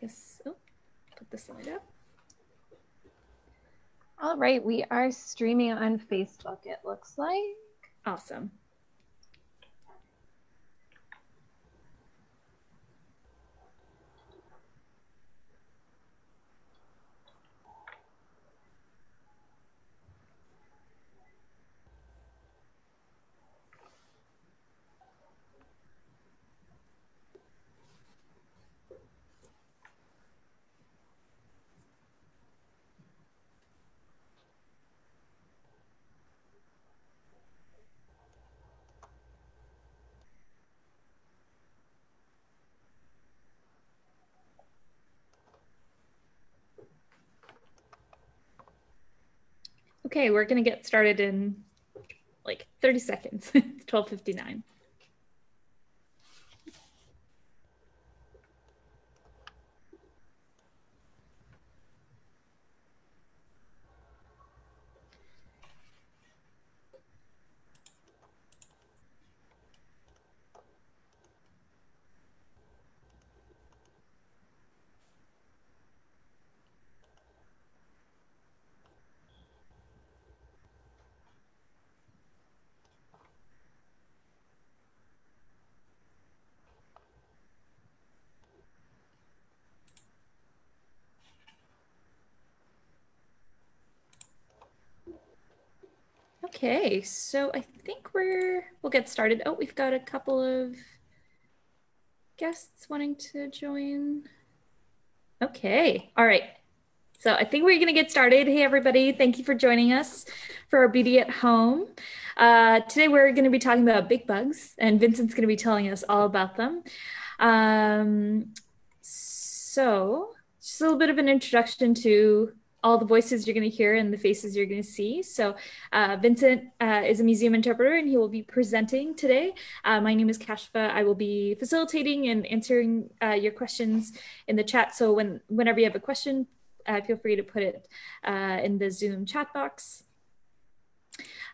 This, oh, put the slide up. All right, we are streaming on Facebook, it looks like. Awesome. Okay, we're gonna get started in like 30 seconds. it's 1259. Okay, so I think we're we'll get started. Oh, we've got a couple of guests wanting to join. Okay, all right. So I think we're going to get started. Hey, everybody. Thank you for joining us for our Beaty at Home. Uh, today, we're going to be talking about big bugs, and Vincent's going to be telling us all about them. Um, so just a little bit of an introduction to all the voices you're going to hear and the faces you're going to see. So uh, Vincent uh, is a museum interpreter and he will be presenting today. Uh, my name is Kashfa. I will be facilitating and answering uh, your questions in the chat. So when whenever you have a question, uh, feel free to put it uh, in the Zoom chat box.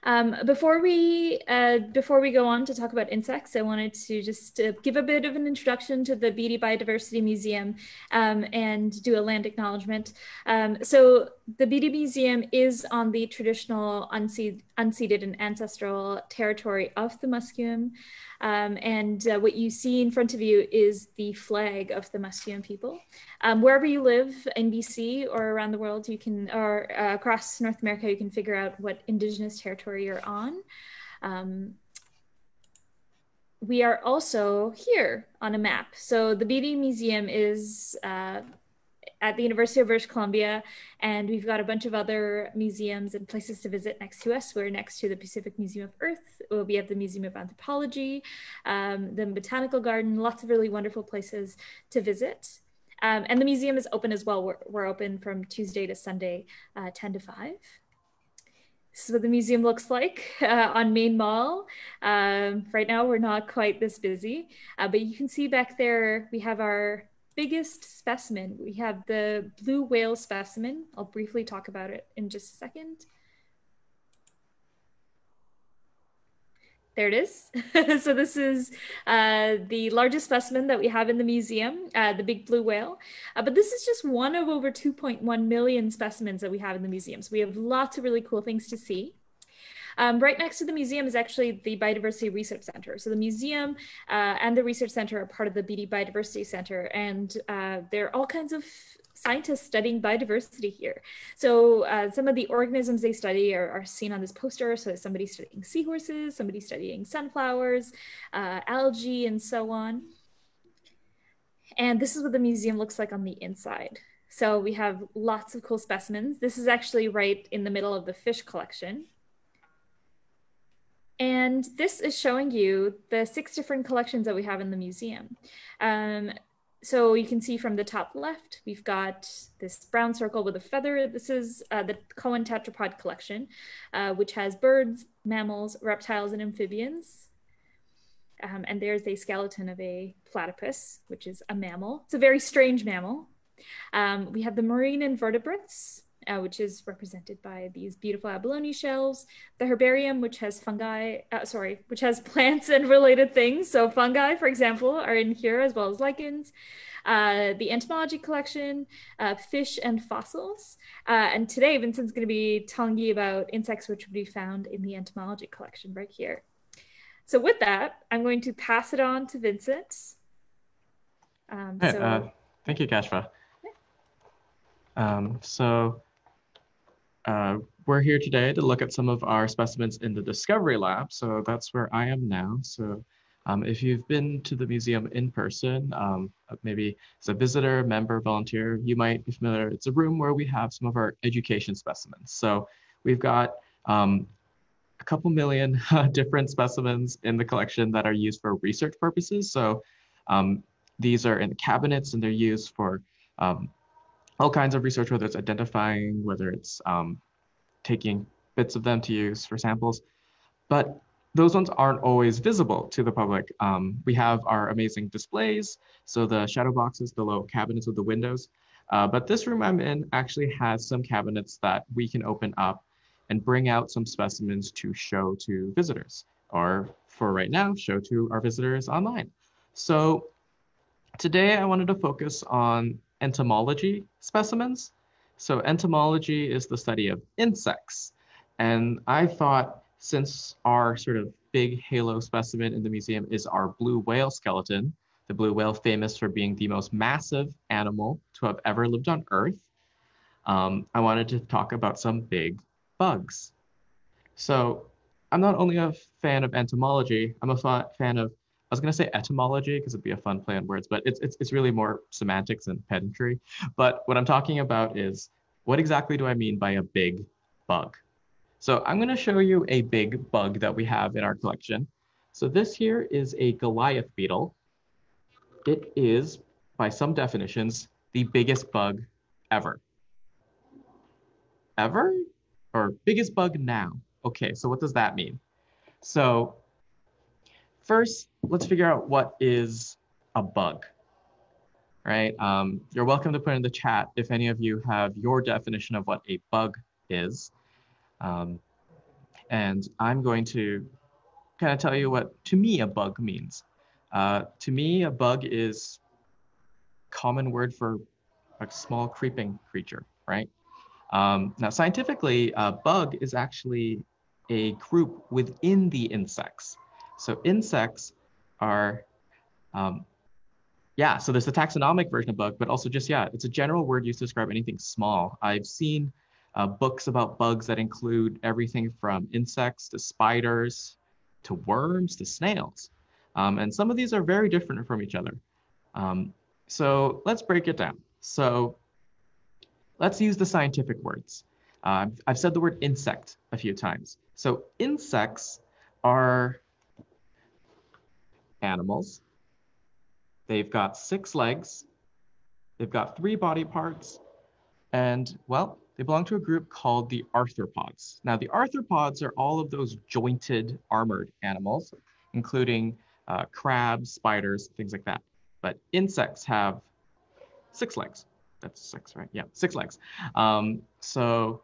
Um, before we uh, before we go on to talk about insects, I wanted to just uh, give a bit of an introduction to the Beaty Biodiversity Museum um, and do a land acknowledgement. Um, so the Beaty Museum is on the traditional unceded, unceded and ancestral territory of the Musqueam. Um, and uh, what you see in front of you is the flag of the Musqueam people. Um, wherever you live in BC or around the world, you can, or uh, across North America, you can figure out what Indigenous territory you're on. Um, we are also here on a map. So the Beaty Museum is uh, at the University of British Columbia, and we've got a bunch of other museums and places to visit next to us. We're next to the Pacific Museum of Earth. We have the Museum of Anthropology, um, the Botanical Garden, lots of really wonderful places to visit. Um, and the museum is open as well. We're, we're open from Tuesday to Sunday, uh, 10 to 5. This is what the museum looks like uh, on Main Mall. Um, right now, we're not quite this busy, uh, but you can see back there, we have our biggest specimen. We have the blue whale specimen. I'll briefly talk about it in just a second. There it is. so this is uh, the largest specimen that we have in the museum, uh, the big blue whale. Uh, but this is just one of over 2.1 million specimens that we have in the museum. So we have lots of really cool things to see. Um, right next to the museum is actually the Biodiversity Research Center. So the museum uh, and the research center are part of the Beaty Biodiversity Center, and uh, there are all kinds of scientists studying biodiversity here. So uh, some of the organisms they study are, are, seen on this poster. So somebody studying seahorses, somebody studying sunflowers, uh, algae, and so on. And this is what the museum looks like on the inside. So we have lots of cool specimens. This is actually right in the middle of the fish collection. And this is showing you the six different collections that we have in the museum. Um, so you can see from the top left, we've got this brown circle with a feather. This is uh, the Cowan tetrapod collection, uh, which has birds, mammals, reptiles, and amphibians. Um, and there's a skeleton of a platypus, which is a mammal. It's a very strange mammal. Um, we have the marine invertebrates, uh, which is represented by these beautiful abalone shells. The herbarium, which has fungi, uh, sorry, which has plants and related things. So fungi, for example, are in here as well as lichens. uh, the entomology collection, uh, fish and fossils. Uh, and today, Vincent's going to be telling you about insects which would be found in the entomology collection right here. So with that, I'm going to pass it on to Vincent. Um, so... uh, thank you, Kashfa. Um, so uh, we're here today to look at some of our specimens in the Discovery Lab. So that's where I am now. So um, if you've been to the museum in person, um, maybe as a visitor, member, volunteer, you might be familiar. It's a room where we have some of our education specimens. So we've got um, a couple million different specimens in the collection that are used for research purposes. So um, these are in the cabinets and they're used for um, all kinds of research, whether it's identifying, whether it's um, taking bits of them to use for samples. But those ones aren't always visible to the public. Um, we have our amazing displays, so the shadow boxes, the little cabinets with the windows. Uh, but this room I'm in actually has some cabinets that we can open up and bring out some specimens to show to visitors, or for right now, show to our visitors online. So today I wanted to focus on entomology specimens. So entomology is the study of insects. And I thought since our sort of big halo specimen in the museum is our blue whale skeleton, the blue whale famous for being the most massive animal to have ever lived on Earth, um, I wanted to talk about some big bugs. So I'm not only a fan of entomology, I'm a fan of, I was gonna say etymology because it'd be a fun play on words, but it's, it's, it's really more semantics and pedantry. But what I'm talking about is what exactly do I mean by a big bug? So I'm going to show you a big bug that we have in our collection. So this here is a Goliath beetle. It is, by some definitions, the biggest bug ever. Ever? Or biggest bug now? Okay, so what does that mean? So first, let's figure out what is a bug, right? Um, you're welcome to put in the chat if any of you have your definition of what a bug is. Um, and I'm going to kind of tell you what, to me, a bug means. Uh, to me, a bug is common word for a small creeping creature, right? Um, now, scientifically, a bug is actually a group within the insects. So insects are, um, yeah, so there's a taxonomic version of bug, but also just, yeah, it's a general word used to describe anything small. I've seen uh, books about bugs that include everything from insects to spiders to worms to snails. Um, and some of these are very different from each other. Um, so let's break it down. So let's use the scientific words. Uh, I've said the word insect a few times. So insects are animals. They've got six legs. They've got three body parts. And well, they belong to a group called the arthropods. Now, the arthropods are all of those jointed armored animals, including uh, crabs, spiders, things like that. But insects have six legs. That's six, right? Yeah, six legs. Um, so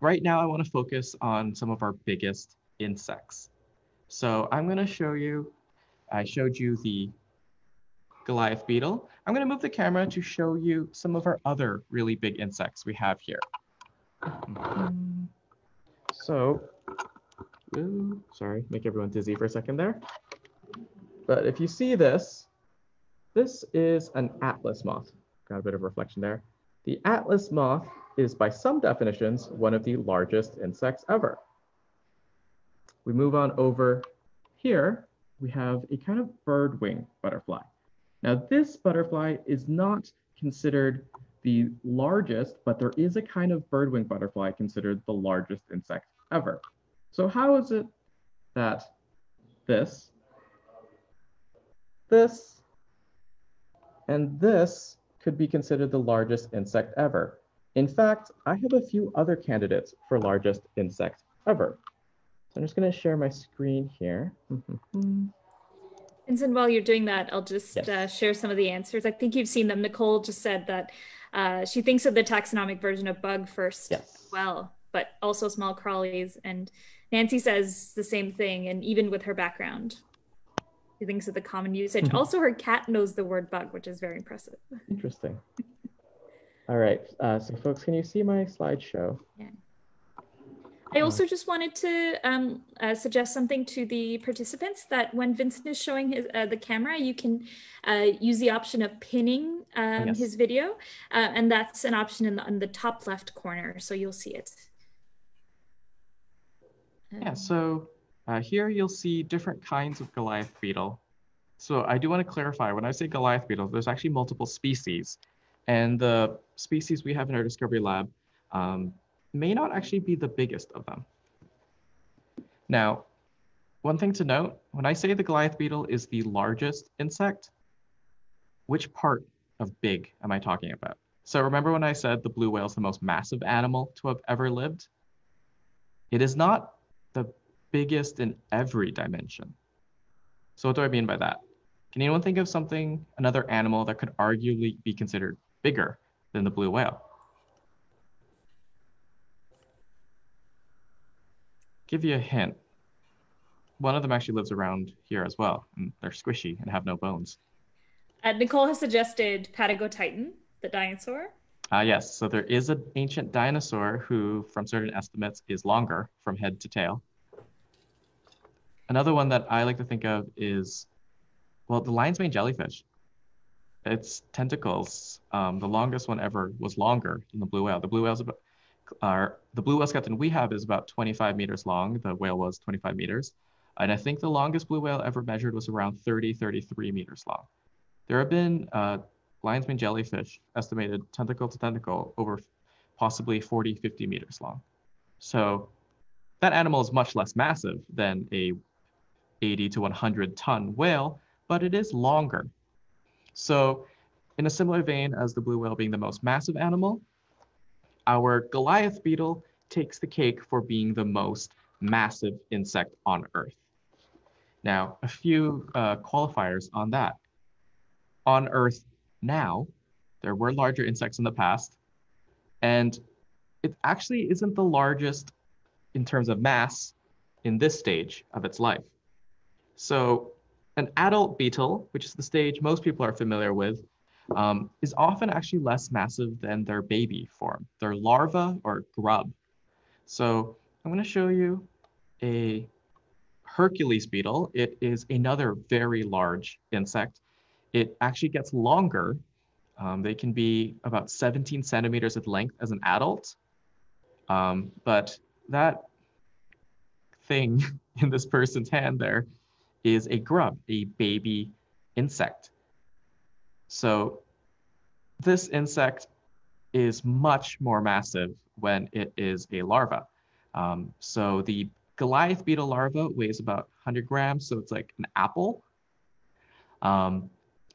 right now I want to focus on some of our biggest insects. So I'm going to show you, I showed you the Goliath beetle. I'm going to move the camera to show you some of our other really big insects we have here. So, ooh, sorry, make everyone dizzy for a second there. But if you see this, this is an atlas moth. Got a bit of reflection there. The atlas moth is, by some definitions, one of the largest insects ever. We move on over here, we have a kind of bird wing butterfly. Now this butterfly is not considered the largest, but there is a kind of birdwing butterfly considered the largest insect ever. So how is it that this, this, and this could be considered the largest insect ever? In fact, I have a few other candidates for largest insect ever. I'm just gonna share my screen here. Vincent, while you're doing that, I'll just yes. uh, share some of the answers. I think you've seen them. Nicole just said that uh, she thinks of the taxonomic version of bug first yes. well, but also small crawlies. And Nancy says the same thing, and even with her background. She thinks of the common usage. Mhm. also, her cat knows the word bug, which is very impressive. Interesting. All right, uh, so folks, can you see my slideshow? I also just wanted to um, uh, suggest something to the participants that when Vincent is showing his uh, the camera, you can uh, use the option of pinning um, Yes. his video, uh, and that's an option in the, in the top left corner, so you'll see it. Yeah, Um, so uh, here you'll see different kinds of Goliath beetle. So I do want to clarify, when I say Goliath beetle, there's actually multiple species. And the species we have in our Discovery Lab um, may not actually be the biggest of them. Now, one thing to note, when I say the Goliath beetle is the largest insect, which part of big am I talking about? So remember when I said the blue whale is the most massive animal to have ever lived? It is not the biggest in every dimension. So what do I mean by that? Can anyone think of something, another animal that could arguably be considered bigger than the blue whale? Give you a hint. One of them actually lives around here as well, and they're squishy and have no bones. uh, Nicole has suggested Patagotitan, the dinosaur. Ah, yes. So there is an ancient dinosaur who, from certain estimates, is longer from head to tail. Another one that I like to think of is, well, the lion's mane jellyfish. Its tentacles, um, the longest one ever was longer than the blue whale. The blue whale's about, are the blue whale skeleton we have is about 25 meters long. The whale was 25 meters. And I think the longest blue whale ever measured was around 30, 33 meters long. There have been uh, lion's mane jellyfish estimated tentacle to tentacle over possibly 40, 50 meters long. So that animal is much less massive than a 80 to 100 ton whale, but it is longer. So in a similar vein as the blue whale being the most massive animal, our Goliath beetle takes the cake for being the most massive insect on Earth. Now, a few uh, qualifiers on that. On Earth now, there were larger insects in the past, and it actually isn't the largest in terms of mass in this stage of its life. So, an adult beetle, which is the stage most people are familiar with, um, is often actually less massive than their baby form, their larva or grub. So, I'm going to show you a Hercules beetle. It is another very large insect. It actually gets longer. Um, they can be about 17 centimeters in length as an adult. Um, but that thing in this person's hand there is a grub, a baby insect. So this insect is much more massive when it is a larva. Um, so the Goliath beetle larva weighs about 100 grams, so it's like an apple. Um,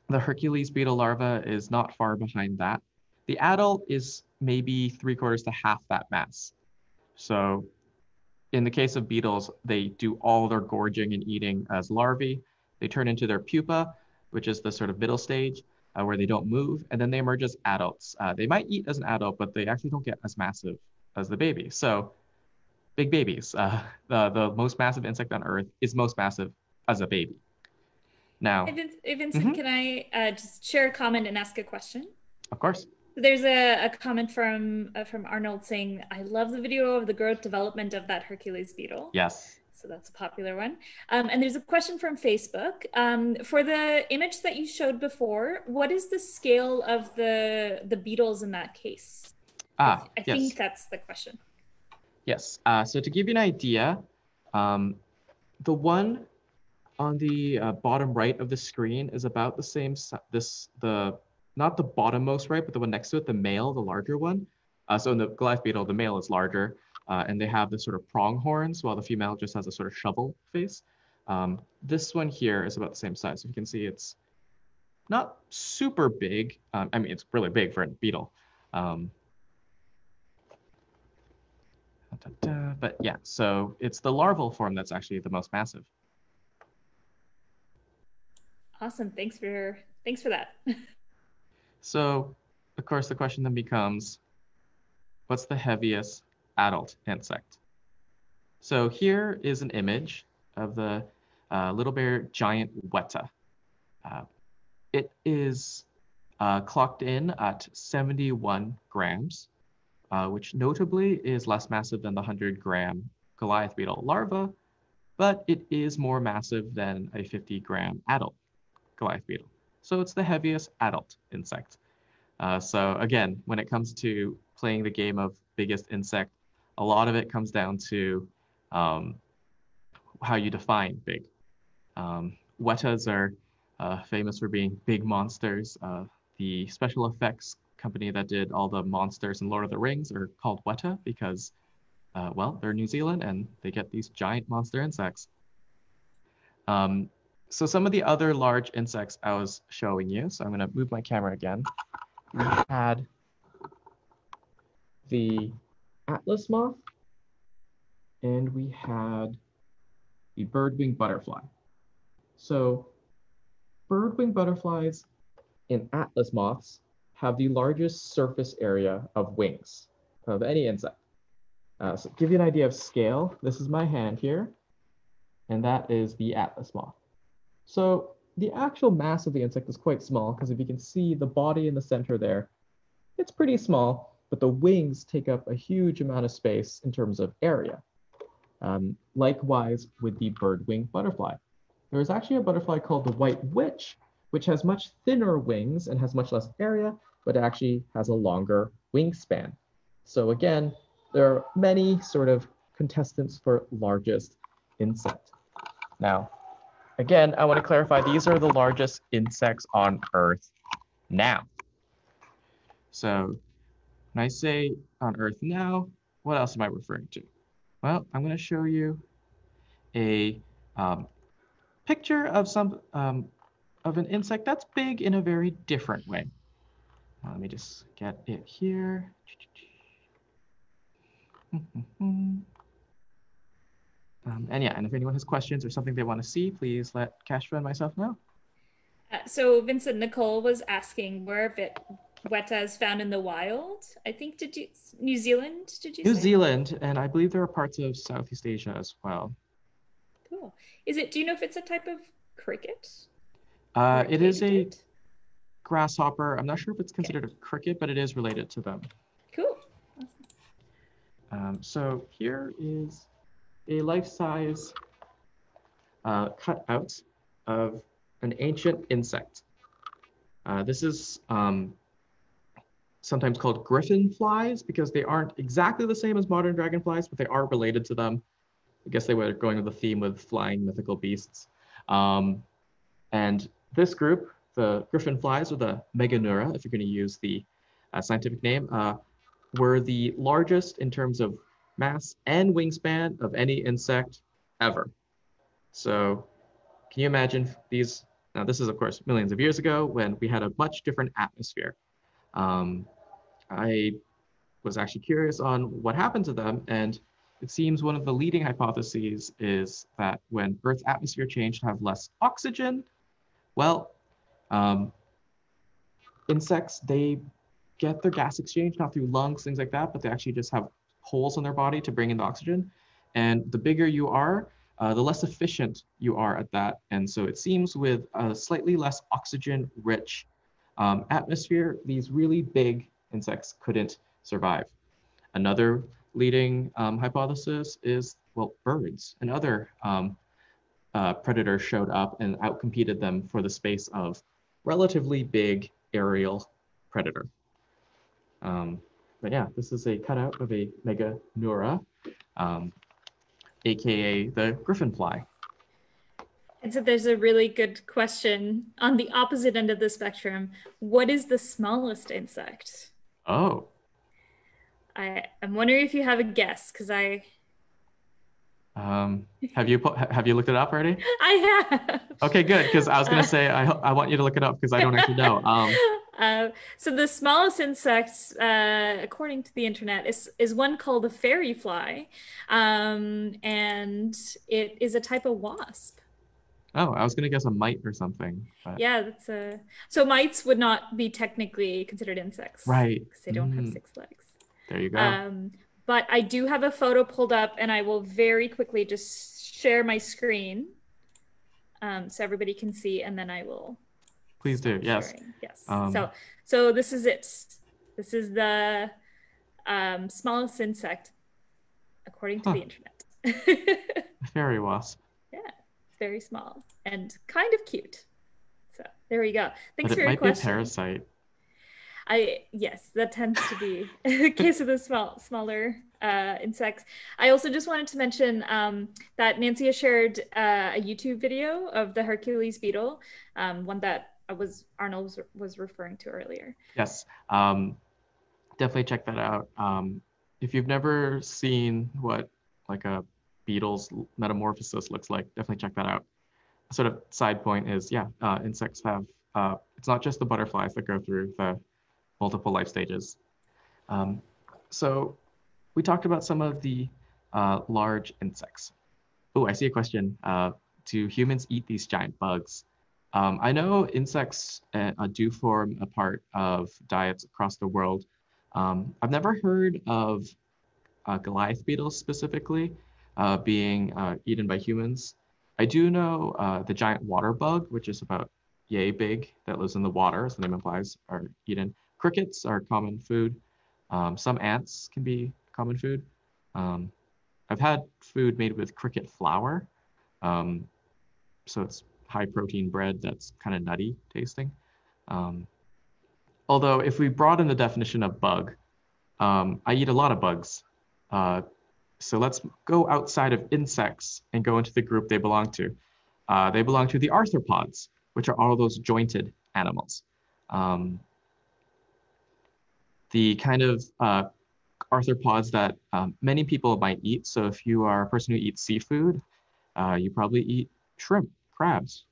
the Hercules beetle larva is not far behind that. The adult is maybe three quarters to half that mass. So in the case of beetles, they do all their gorging and eating as larvae. They turn into their pupa, which is the sort of middle stage uh, where they don't move, and then they emerge as adults. Uh, they might eat as an adult, but they actually don't get as massive as the baby. So big babies. Uh, the, the most massive insect on Earth is most massive as a baby. Now, Hey, Vince, hey, Vincent, Mhm. can I uh, just share a comment and ask a question? of course, There's a, a comment from uh, from Arnold saying, "I love the video of the growth development of that Hercules beetle." yes. So that's a popular one. Um, and there's a question from Facebook. Um, for the image that you showed before, what is the scale of the the beetles in that case? Ah, I yes. think that's the question. Yes. Uh, so to give you an idea, um, the one on the uh, bottom right of the screen is about the same. This the not the bottommost right, but the one next to it, the male, the larger one. Uh, so in the Goliath beetle, the male is larger, uh, and they have the sort of prong horns, while the female just has a sort of shovel face. Um, this one here is about the same size. So you can see it's not super big. Um, I mean, it's really big for a beetle. Um, da, da. But yeah, so it's the larval form that's actually the most massive. Awesome. Thanks for thanks for that. So, of course, the question then becomes, what's the heaviest adult insect? So here is an image of the uh, Little Barrier giant weta. Uh, it is uh, clocked in at 71 grams, uh, which notably is less massive than the 100 gram Goliath beetle larva, but it is more massive than a 50 gram adult Goliath beetle. So it's the heaviest adult insect. Uh, so again, when it comes to playing the game of biggest insect, a lot of it comes down to um, how you define big. Um, wetas are uh, famous for being big monsters. Uh, the special effects company that did all the monsters in Lord of the Rings are called Weta because, uh, well, they're New Zealand and they get these giant monster insects. Um, so some of the other large insects I was showing you, so I'm going to move my camera again. We had the atlas moth, and we had the birdwing butterfly. So birdwing butterflies and atlas moths have the largest surface area of wings of any insect. Uh, so give you an idea of scale, this is my hand here, and that is the atlas moth. So the actual mass of the insect is quite small because if you can see the body in the center there, it's pretty small, but the wings take up a huge amount of space in terms of area. Um, likewise with the birdwing butterfly. There is actually a butterfly called the white witch, which has much thinner wings and has much less area, but actually has a longer wingspan. So again, there are many sort of contestants for largest insect. Now, again, I want to clarify, these are the largest insects on Earth now. So when I say on Earth now, what else am I referring to? Well, I'm going to show you a um, picture of some um, of an insect that's big in a very different way. Uh, let me just get it here. um, and yeah, and if anyone has questions or something they want to see, please let Kashfa and myself know. Uh, so Vincent Nicole was asking where it Weta is found in the wild. I think did you New Zealand? Did you? New say? Zealand, and I believe there are parts of Southeast Asia as well. Cool. Is it? Do you know if it's a type of cricket? Uh, it is a grasshopper. I'm not sure if it's considered a cricket, but it is related to them. Cool. Um, so here is a life-size uh, cutout of an ancient insect. Uh, this is um, sometimes called griffin flies because they aren't exactly the same as modern dragonflies, but they are related to them. I guess they were going with the theme with flying mythical beasts. Um, and this group, the griffin flies or the Meganeura, if you're going to use the uh, scientific name, uh, were the largest in terms of mass and wingspan of any insect ever. So can you imagine these? Now this is of course millions of years ago when we had a much different atmosphere. Um, I was actually curious on what happened to them and it seems one of the leading hypotheses is that when Earth's atmosphere changed to have less oxygen, well, um, insects, they get their gas exchange not through lungs, things like that, but they actually just have holes in their body to bring in the oxygen. And the bigger you are, uh, the less efficient you are at that. And so it seems with a slightly less oxygen rich um, atmosphere, these really big insects couldn't survive. Another leading um, hypothesis is, well, birds and other um, uh, predators showed up and outcompeted them for the space of relatively big aerial predator. Um, but yeah, this is a cutout of a Meganeura, um, aka the griffin fly. And so there's a really good question on the opposite end of the spectrum. What is the smallest insect? Oh, I, I'm wondering if you have a guess, because I um, have you put, have you looked it up already? I have. Okay, good. Because I was gonna say I I want you to look it up because I don't actually know. Um, Uh, so the smallest insect, uh, according to the internet, is is one called a fairy fly, um, and it is a type of wasp. Oh, I was gonna guess a mite or something. But, Yeah, that's a. So mites would not be technically considered insects, Right. Because they don't have Mm. six legs. There you go. Um, but I do have a photo pulled up, and I will very quickly just share my screen. um, so everybody can see, and then I will. Please do. Yes. sharing. Yes. Um, so so this is it. This is the um, smallest insect according to Huh. the internet. Fairy wasp. Very small and kind of cute. So there we go. Thanks but for it your might be a question. parasite. I yes, that tends to be the case of the small smaller uh, insects. I also just wanted to mention um, that Nancy has shared uh, a YouTube video of the Hercules beetle, um, one that I was Arnold was, was referring to earlier. Yes. Um, definitely check that out. Um, if you've never seen what like a beetle's metamorphosis looks like, definitely check that out. Sort of side point is, yeah, uh, insects have, uh, it's not just the butterflies that go through the multiple life stages. Um, so we talked about some of the uh, large insects. Oh, I see a question. Uh, do humans eat these giant bugs? Um, I know insects uh, uh, do form a part of diets across the world. Um, I've never heard of uh, Goliath beetles specifically uh, being uh, eaten by humans. I do know uh, the giant water bug, which is about yay big, that lives in the water, as the name implies, are eaten. Crickets are common food. Um, some ants can be common food. Um, I've had food made with cricket flour. Um, so it's high protein bread that's kind of nutty tasting. Um, although if we broaden the definition of bug, um, I eat a lot of bugs. So let's go outside of insects and go into the group they belong to. Uh, they belong to the arthropods, which are all those jointed animals. Um, the kind of uh, arthropods that um, many people might eat. So if you are a person who eats seafood, uh, you probably eat shrimp, crabs.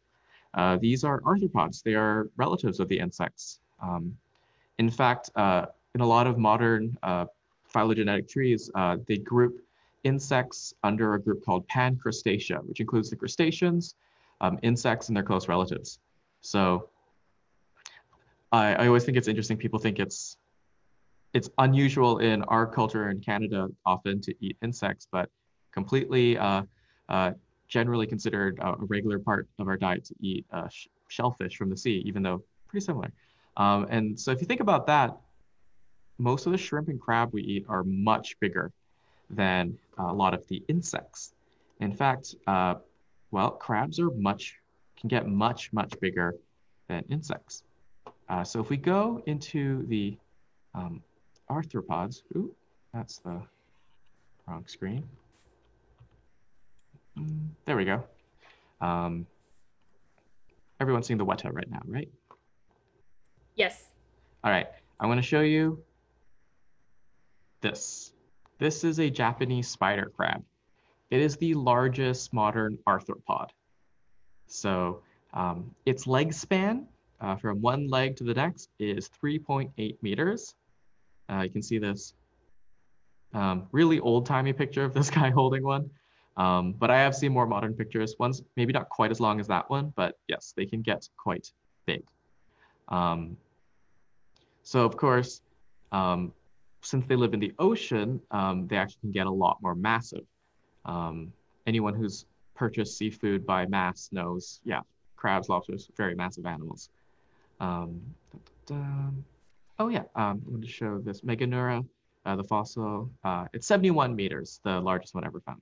Uh, these are arthropods. They are relatives of the insects. Um, in fact, uh, in a lot of modern uh, phylogenetic trees, uh, they group insects under a group called pancrustacea, which includes the crustaceans, um, insects, and their close relatives. So I, I always think it's interesting. People think it's it's unusual in our culture in Canada often to eat insects, but completely uh, uh, generally considered a regular part of our diet to eat uh, sh- shellfish from the sea, even though pretty similar. Um, and so if you think about that, most of the shrimp and crab we eat are much bigger than a lot of the insects. In fact, uh, well, crabs are much can get much much bigger than insects. Uh, so if we go into the um, arthropods, ooh, that's the wrong screen. Mm, there we go. Um, everyone's seeing the weta right now, right? Yes. All right, I'm going to show you this. This is a Japanese spider crab. It is the largest modern arthropod. So um, its leg span uh, from one leg to the next is 3.8 meters. Uh, you can see this um, really old-timey picture of this guy holding one. Um, but I have seen more modern pictures. One's maybe not quite as long as that one, but yes, they can get quite big. Um, so of course, um, since they live in the ocean, um, they actually can get a lot more massive. Um, anyone who's purchased seafood by mass knows, yeah, crabs, lobsters, very massive animals. Um, dun-dun-dun. oh yeah, um, I'm going to show this Meganeura, uh, the fossil. Uh, it's 71 meters, the largest one ever found.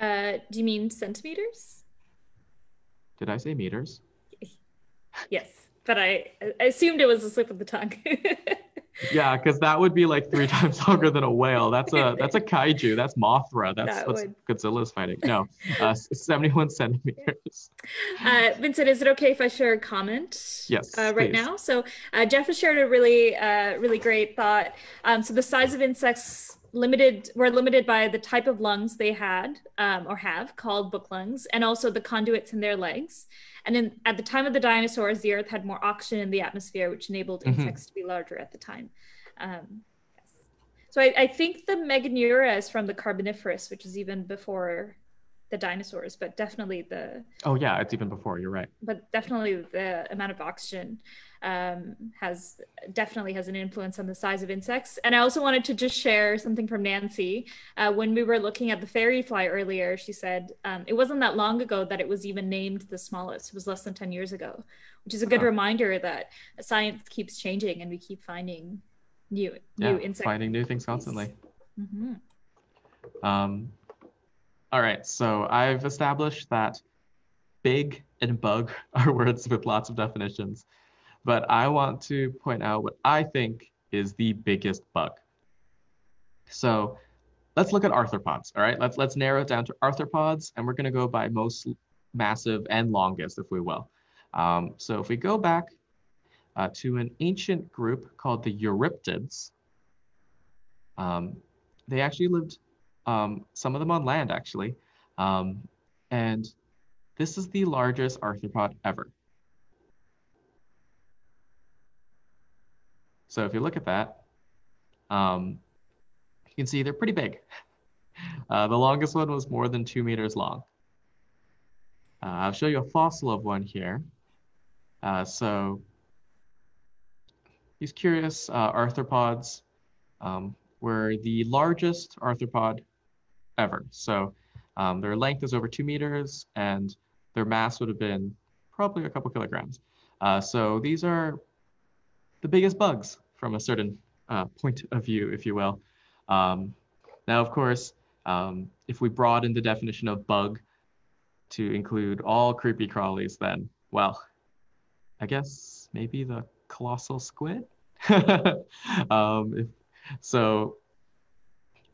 Uh, do you mean centimeters? Did I say meters? Yes, but I, I assumed it was a slip of the tongue. Yeah, because that would be like three times longer than a whale. That's a that's a kaiju. That's Mothra. That's That would- Godzilla's fighting. No, uh, 71 centimeters. Uh, Vincent, is it okay if I share a comment? Yes, Uh, right please. now. So uh, Jeff has shared a really, uh, really great thought. Um, so the size of insects limited were limited by the type of lungs they had um, or have called book lungs, and also the conduits in their legs. And in, at the time of the dinosaurs, the Earth had more oxygen in the atmosphere, which enabled Mhm. insects to be larger at the time. Um, yes. So I, I think the Meganeura is from the Carboniferous, which is even before the dinosaurs, but definitely the Oh yeah, it's even before. You're right. but definitely the amount of oxygen um, has definitely has an influence on the size of insects. And I also wanted to just share something from Nancy. Uh, when we were looking at the fairy fly earlier, she said um, it wasn't that long ago that it was even named the smallest. It was less than 10 years ago, which is a good reminder that science keeps changing and we keep finding new, yeah, new insects. Finding new things constantly. Mm-hmm. Um, all right, so I've established that big and bug are words with lots of definitions, but I want to point out what I think is the biggest bug. So let's look at arthropods, all right? Let's, let's narrow it down to arthropods, and we're gonna go by most massive and longest, if we will. Um, so if we go back uh, to an ancient group called the Euryptids, um, they actually lived, um, some of them on land actually, um, and this is the largest arthropod ever. So if you look at that, um, you can see they're pretty big. Uh, the longest one was more than two meters long. Uh, I'll show you a fossil of one here. Uh, so these curious uh, arthropods um, were the largest arthropod ever. So um, their length is over two meters and their mass would have been probably a couple kilograms. Uh, so these are the biggest bugs from a certain uh, point of view, if you will. Um, now, of course, um, if we broaden the definition of bug to include all creepy crawlies, then, well, I guess maybe the colossal squid? um, if, so,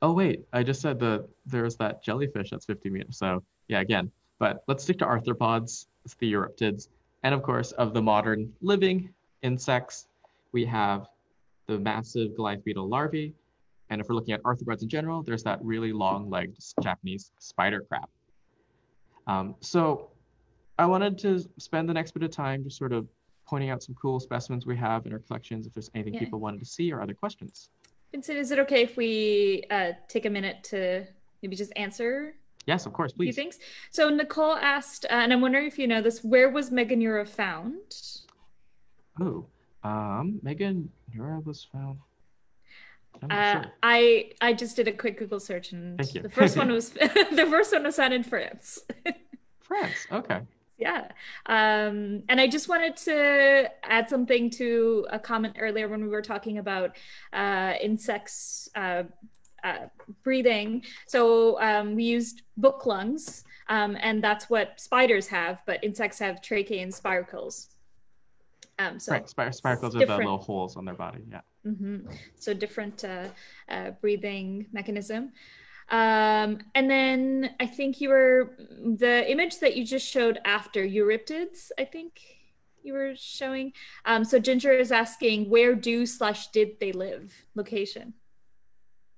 oh wait, I just said that there's that jellyfish that's 50 meters. So yeah, again, but let's stick to arthropods, the Euryptids. And of course, of the modern living insects, we have the massive Goliath beetle larvae. And if we're looking at arthropods in general, there's that really long-legged Japanese spider crab. Um, so I wanted to spend the next bit of time just sort of pointing out some cool specimens we have in our collections if there's anything yeah. people wanted to see or other questions. Vincent, is it okay if we uh, take a minute to maybe just answer Yes, of course, please. Few things. So Nicole asked, uh, and I'm wondering if you know this, where was Meganeura found? Oh, um, Meganeura was found. Uh, sure. I I just did a quick Google search and the first one was the first one was found in France. France, okay. Yeah. Um, and I just wanted to add something to a comment earlier when we were talking about uh, insects uh, uh, breathing. So um, we used book lungs, um, and that's what spiders have, but insects have tracheae and spiracles. Um, so right, spir- spiracles are the little holes on their body. Yeah. Mm-hmm. So different uh, uh, breathing mechanism. Um, and then I think you were the image that you just showed after Euryptids. I think you were showing. Um, so Ginger is asking, where do slash did they live? Location.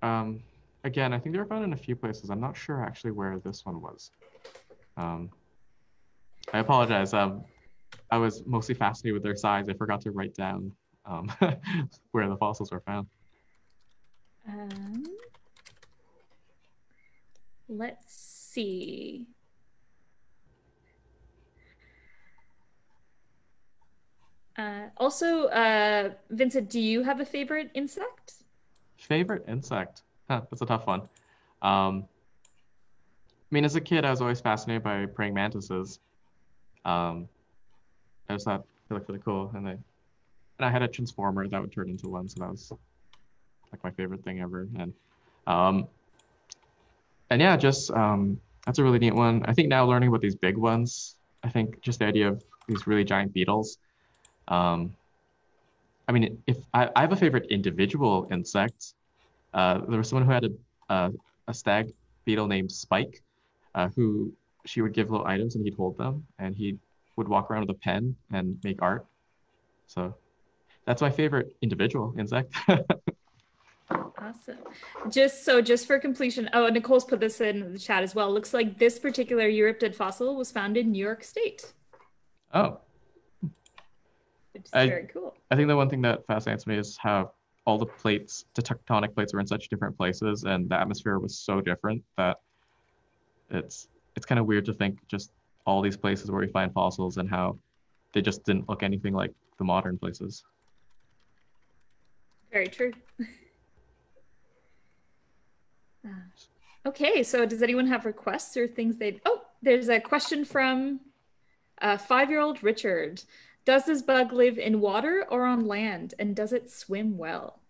Um, again, I think they were found in a few places. I'm not sure actually where this one was. Um, I apologize. Um, I was mostly fascinated with their size. I forgot to write down um, where the fossils were found. Um, let's see. Uh, also, uh, Vincent, do you have a favorite insect? Favorite insect? Huh, that's a tough one. Um, I mean, as a kid, I was always fascinated by praying mantises. Um, I just thought they looked really cool, and they, and I had a transformer that would turn into one, so that was like my favorite thing ever. And um, and yeah, just um, that's a really neat one. I think now learning about these big ones, I think just the idea of these really giant beetles. Um, I mean, if I, I have a favorite individual insect, uh, there was someone who had a, a, a stag beetle named Spike, uh, who she would give little items and he'd hold them, and he would walk around with a pen and make art. So that's my favorite individual insect. awesome. Just so, just for completion, oh, Nicole's put this in the chat as well. Looks like this particular Euryptid fossil was found in New York State. Oh, it's I, very cool. I think the one thing that fascinates me is how all the plates, the tectonic plates, were in such different places, and the atmosphere was so different that it's it's kind of weird to think just all these places where we find fossils and how they just didn't look anything like the modern places. Very true. Uh, okay, so does anyone have requests or things they'd? Oh, there's a question from uh, five-year-old Richard. Does this bug live in water or on land, and does it swim well?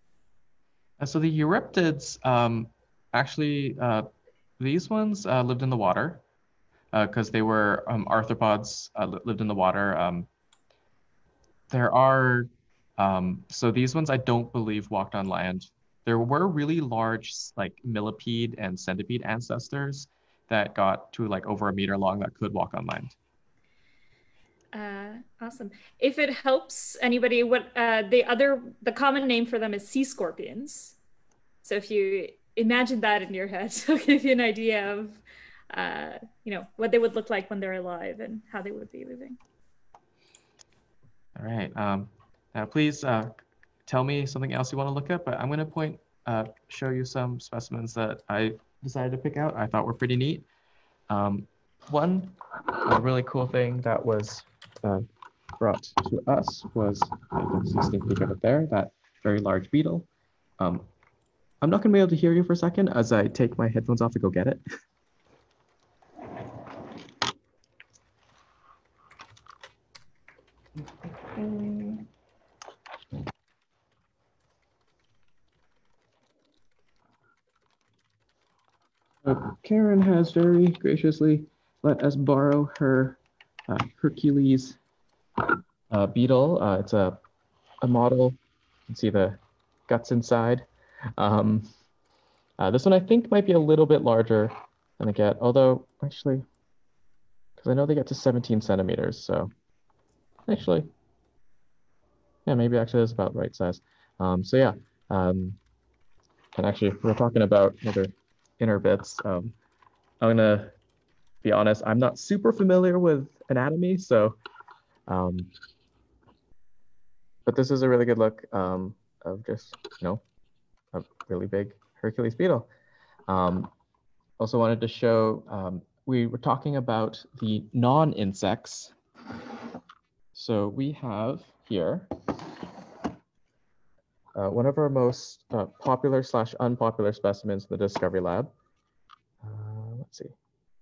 Uh, so the Euryptids, um, actually, uh, these ones uh, lived in the water because they were um, arthropods, uh, lived in the water. Um, there are, um, so these ones I don't believe walked on land. There were really large, like millipede and centipede ancestors that got to like over a meter long that could walk on land. Uh, awesome. If it helps anybody, what uh, the other the common name for them is sea scorpions. So if you imagine that in your head, it'll give you an idea of uh, you know what they would look like when they're alive and how they would be living. All right. Um, now, please uh, tell me something else you want to look at, but I'm going to point, uh, show you some specimens that I decided to pick out. I thought were pretty neat. Um, one really cool thing that was uh, brought to us was, you can a sneak it there, that very large beetle. Um, I'm not going to be able to hear you for a second as I take my headphones off to go get it. Uh, Karen has very graciously let us borrow her uh, Hercules uh, beetle. Uh, it's a, a model. You can see the guts inside. Um, uh, this one I think might be a little bit larger than the get, although actually, because I know they get to 17 centimeters, so actually, yeah, maybe actually is about right size. Um, so yeah, um, and actually we're talking about other inner bits. Um, I'm gonna be honest, I'm not super familiar with anatomy, so, um, but this is a really good look um, of just, you know, a really big Hercules beetle. Um, also wanted to show, um, we were talking about the non-insects. So we have here uh, one of our most uh, popular slash unpopular specimens in the Discovery Lab. Uh, let's see.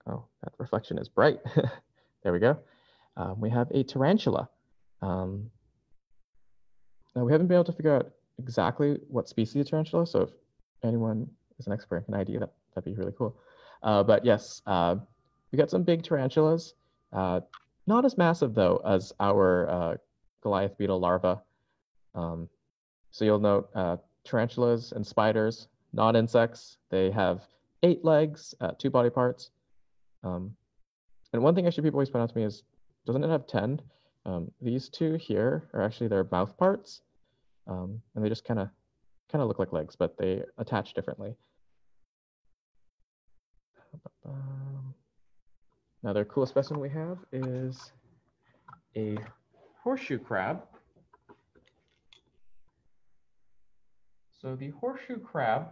Oh, that reflection is bright. there we go. Um, we have a tarantula. Um, now we haven't been able to figure out exactly what species of tarantula. So if anyone is an expert and can ID that, that'd be really cool. Uh, but yes, uh, we got some big tarantulas. Uh, not as massive though as our uh, Goliath beetle larva. Um, so you'll note uh, tarantulas and spiders, not insects. they have eight legs, uh, two body parts. Um, and one thing actually people always point out to me is, doesn't it have 10? Um, these two here are actually their mouth parts. Um, and they just kind of kind of look like legs, but they attach differently. Another cool specimen we have is a horseshoe crab. So the horseshoe crab,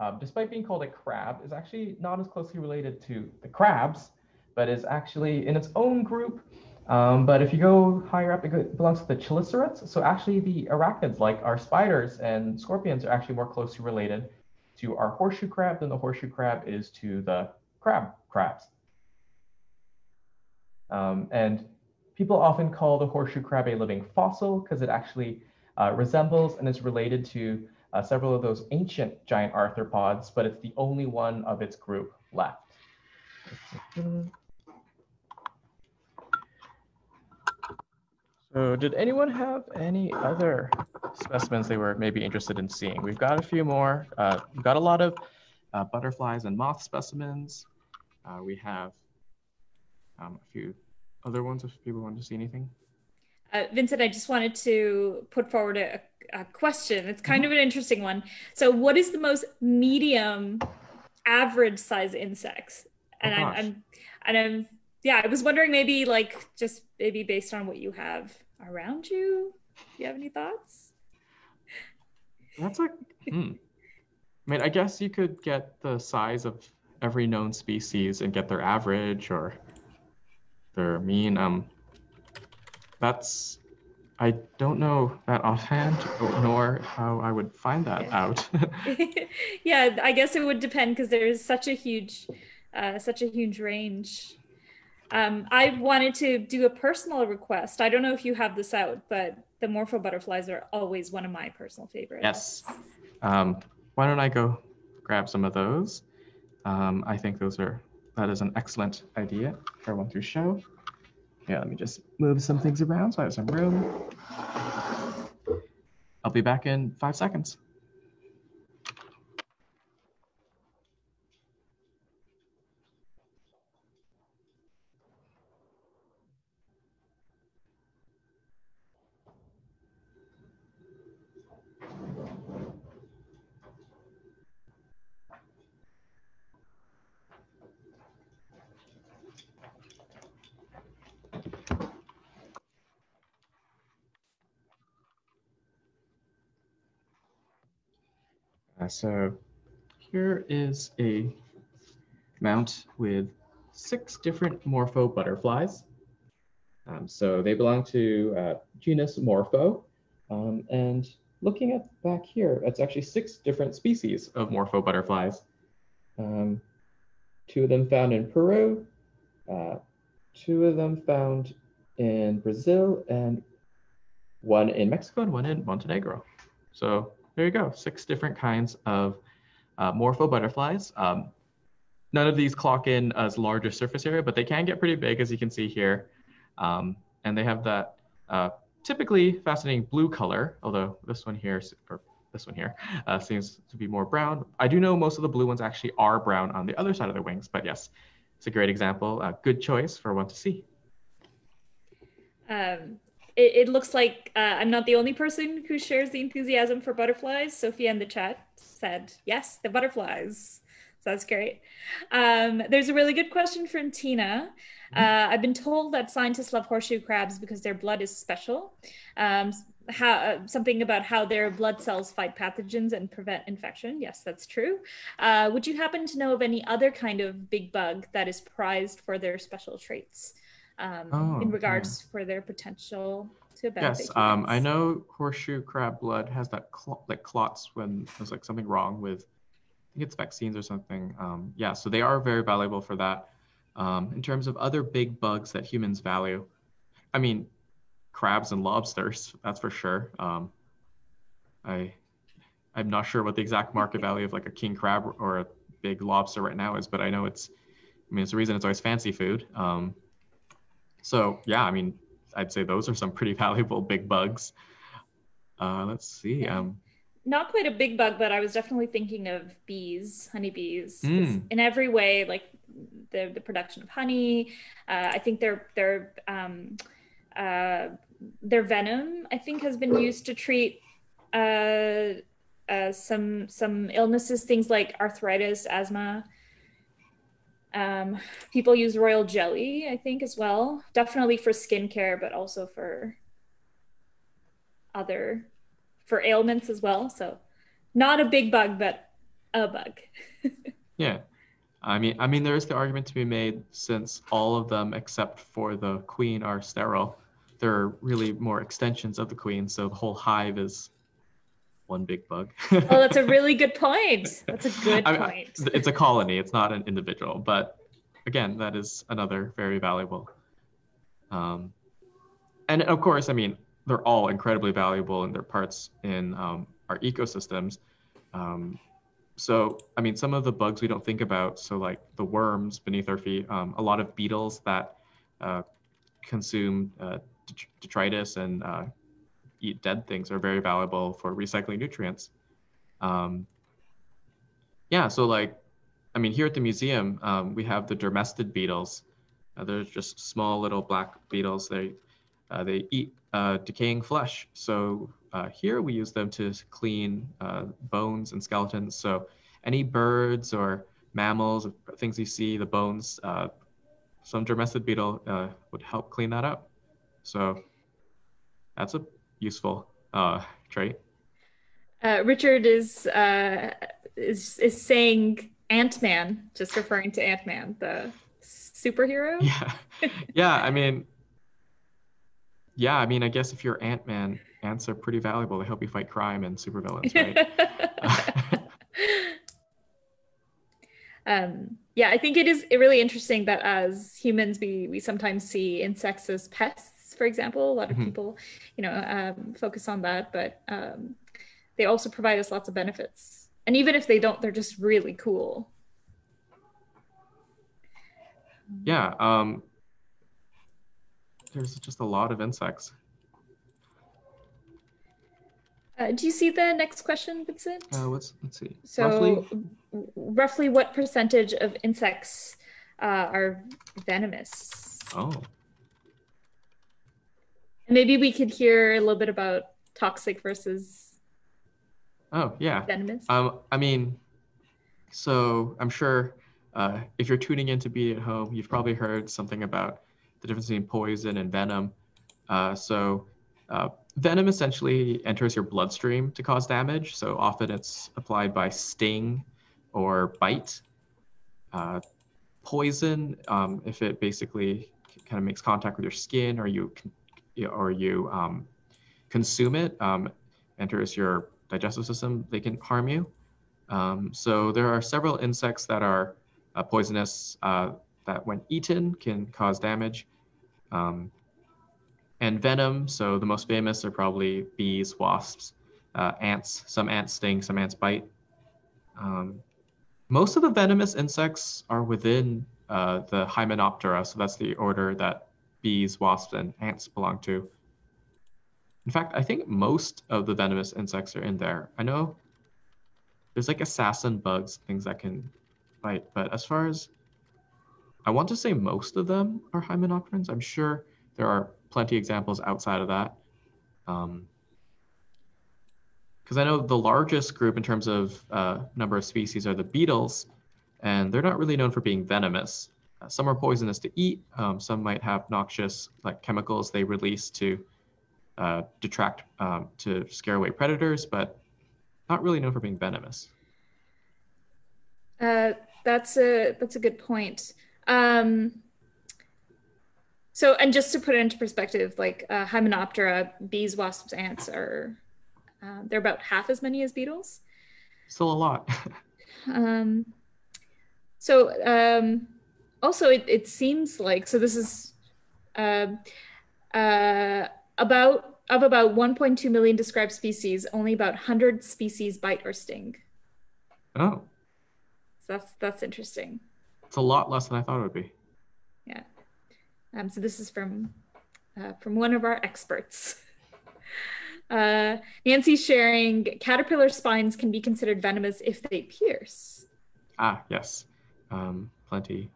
uh, despite being called a crab, is actually not as closely related to the crabs, but is actually in its own group. Um, but if you go higher up, it belongs to the chelicerates. So actually the arachnids, like our spiders and scorpions, are actually more closely related to our horseshoe crab than the horseshoe crab is to the crab crabs. Um, and people often call the horseshoe crab a living fossil because it actually uh, resembles and is related to uh, several of those ancient giant arthropods, but it's the only one of its group left. So did anyone have any other specimens they were maybe interested in seeing? We've got a few more. Uh, we've got a lot of uh, butterflies and moth specimens. Uh, we have um, a few other ones if people want to see anything. Uh, Vincent, I just wanted to put forward a, a question. It's kind of an interesting one. So, what is the most medium average size insects? And Oh, I'm. I'm, and I'm, yeah, I was wondering maybe like just maybe based on what you have around you. Do you have any thoughts? That's a. Hmm. I mean, I guess you could get the size of every known species and get their average or their mean. Um, that's. I don't know that offhand, nor how I would find that Yeah. out. yeah, I guess it would depend because there's such a huge, uh, such a huge range. Um, I wanted to do a personal request. I don't know if you have this out, but the Morpho butterflies are always one of my personal favorites. yes. Um, why don't I go grab some of those? Um, I think those are that is an excellent idea for one through show. Yeah, let me just move some things around so I have some room. I'll be back in five seconds. So here is a mount with six different Morpho butterflies. Um, so they belong to uh, genus Morpho. Um, and looking at back here, it's actually six different species of Morpho butterflies. Um, two of them found in Peru, uh, two of them found in Brazil, and one in Mexico and one in Montenegro. So there you go, six different kinds of uh, morpho butterflies. Um, none of these clock in as large a surface area, but they can get pretty big, as you can see here. Um, and they have that uh, typically fascinating blue color, although this one here, or this one here, uh, seems to be more brown. I do know most of the blue ones actually are brown on the other side of their wings, but yes, it's a great example. A good choice for one to see. Um, it, it looks like uh, I'm not the only person who shares the enthusiasm for butterflies. Sophia in the chat said, yes, the butterflies. So that's great. Um, there's a really good question from Tina. Uh, I've been told that scientists love horseshoe crabs because their blood is special. Um, how, uh, something about how their blood cells fight pathogens and prevent infection. Yes, that's true. Uh, would you happen to know of any other kind of big bug that is prized for their special traits? Um, Oh, in yeah. regards for their potential to benefit Yes, um, I know horseshoe crab blood has that cl- like clots when there's like something wrong with, I think it's vaccines or something. Um, yeah, so they are very valuable for that. Um, in terms of other big bugs that humans value, I mean, crabs and lobsters, that's for sure. Um, I, I'm not sure what the exact market value of like a king crab or a big lobster right now is, but I know it's, I mean, it's the reason it's always fancy food. Um, so yeah, I mean, I'd say those are some pretty valuable big bugs. Uh, let's see. Um, Not quite a big bug, but I was definitely thinking of bees, honeybees. Mm. In every way, like the the production of honey. Uh, I think their their um, uh, their venom, I think, has been used to treat uh, uh, some some illnesses, things like arthritis, asthma. Um, people use royal jelly, I think, as well. Definitely for skincare, but also for other for ailments as well. So not a big bug, but a bug. yeah. I mean, I mean, there is the argument to be made since all of them except for the queen are sterile. They're really more extensions of the queen, so the whole hive is one big bug. Oh, that's a really good point. That's a good I mean, point. It's a colony, it's not an individual, but again, that is another very valuable. Um, and of course, I mean, they're all incredibly valuable in their parts in um, our ecosystems. Um, so, I mean, some of the bugs we don't think about, so like the worms beneath our feet, um, a lot of beetles that uh, consume uh, detritus and uh, eat dead things are very valuable for recycling nutrients. Um, yeah, so like, I mean, here at the museum, um, we have the dermestid beetles. Uh, they're just small little black beetles. They uh, they eat uh, decaying flesh. So uh, here we use them to clean uh, bones and skeletons. So any birds or mammals, things you see, the bones, uh, some dermestid beetle would help clean that up. So that's a useful uh, trait. Uh, Richard is uh, is is saying Ant Man, just referring to Ant Man, the superhero. Yeah, yeah. I mean, yeah, I mean, I guess if you're Ant Man, ants are pretty valuable. They help you fight crime and supervillains, right? um, yeah, I think it is really interesting that as humans, we we sometimes see insects as pests. For example, a lot of Mhm. people, you know, um, focus on that, but um, they also provide us lots of benefits. And even if they don't, they're just really cool. yeah. Um, there's just a lot of insects. Uh, do you see the next question, Vincent? Uh, what's let's see. So, Roughly, roughly what percentage of insects uh, are venomous? oh, Maybe we could hear a little bit about toxic versus oh, yeah. venomous. Um, I mean, so I'm sure uh, if you're tuning in to Beaty at Home, you've probably heard something about the difference between poison and venom. Uh, so uh, venom essentially enters your bloodstream to cause damage. So often it's applied by sting or bite. Uh, poison, um, if it basically kind of makes contact with your skin or you or you um, consume it, um, enters your digestive system, they can harm you. Um, so there are several insects that are uh, poisonous uh, that, when eaten, can cause damage. Um, and venom. So the most famous are probably bees, wasps, uh, ants. Some ants sting, some ants bite. Um, most of the venomous insects are within uh, the Hymenoptera, so that's the order that bees, wasps, and ants belong to. In fact, I think most of the venomous insects are in there. I know there's like assassin bugs, things that can bite, but as far as I want to say most of them are hymenopterans. I'm sure there are plenty examples outside of that. Um, because I know the largest group in terms of uh, number of species are the beetles, and they're not really known for being venomous. Uh, some are poisonous to eat. Um, some might have noxious like chemicals they release to uh, detract um, to scare away predators, but not really known for being venomous. Uh, that's a that's a good point. Um, so, and just to put it into perspective, like uh, Hymenoptera, bees, wasps, ants are uh, they're about half as many as beetles. Still a lot. Um, so, um, also, it, it seems like so. This is uh, uh, about of about 1.2 million described species, only about 100 species bite or sting. oh, So that's that's interesting. it's a lot less than I thought it would be. Yeah. Um, so this is from uh, from one of our experts. Uh, Nancy's sharing caterpillar spines can be considered venomous if they pierce. Ah, yes. Um, plenty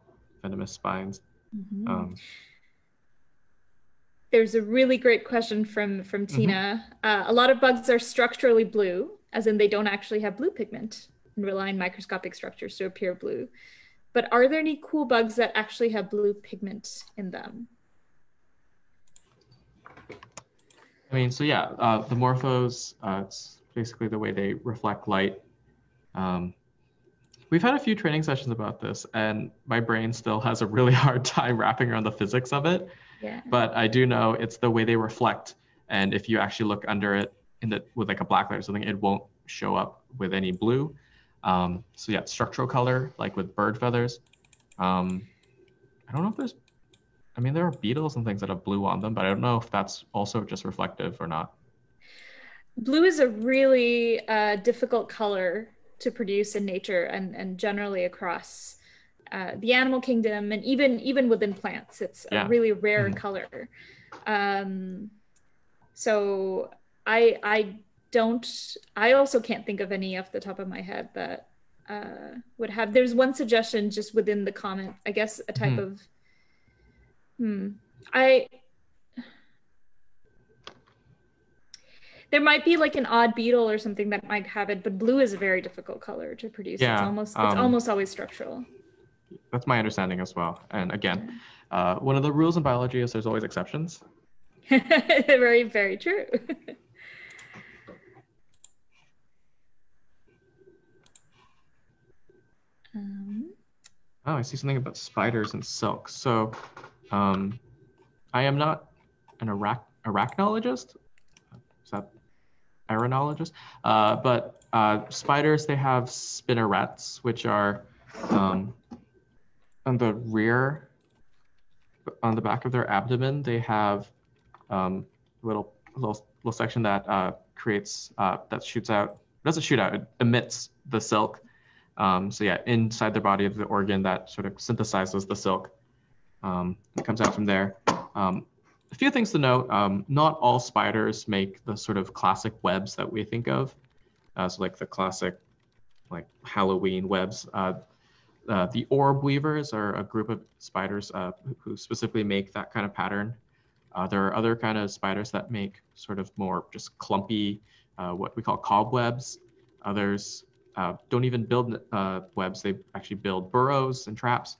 venomous spines. Um, There's a really great question from from Tina. Uh, a lot of bugs are structurally blue, as in they don't actually have blue pigment and rely on microscopic structures to appear blue. But are there any cool bugs that actually have blue pigment in them? I mean, so yeah, uh, the morphos, uh, it's basically the way they reflect light. Um, we've had a few training sessions about this, and my brain still has a really hard time wrapping around the physics of it. Yeah. But I do know it's the way they reflect, and if you actually look under it in the with like a black light or something, it won't show up with any blue. Um, so yeah, structural color, like with bird feathers. Um, I don't know if there's I mean, there are beetles and things that have blue on them, but I don't know if that's also just reflective or not. Blue is a really uh, difficult color to produce in nature and, and generally across uh, the animal kingdom and even even within plants. It's Yeah. a really rare Mhm. color. Um, so I I don't I also can't think of any off the top of my head that uh, would have. There's one suggestion just within the comment. I guess a type Mhm. of hmm. I there might be like an odd beetle or something that might have it, but blue is a very difficult color to produce. it's Yeah, almost it's um, almost always structural. That's my understanding as well. And again, uh, one of the rules in biology is there's always exceptions. very very true. um, Oh, I see something about spiders and silk. So, um, I am not an arach- arachnologist. Is that aeronologist? Uh, but uh, spiders, they have spinnerets, which are um, on the rear, on the back of their abdomen, they have um, little little little section that uh, creates uh, that shoots out doesn't shoot out it emits the silk um, so yeah inside the body of the organ that sort of synthesizes the silk um, it comes out from there um, a few things to note um, not all spiders make the sort of classic webs that we think of uh, so like the classic like halloween webs uh, uh, the orb weavers are a group of spiders uh, who specifically make that kind of pattern uh, there are other kind of spiders that make sort of more just clumpy, uh, what we call cobwebs. Others don't even build webs, they actually build burrows and traps.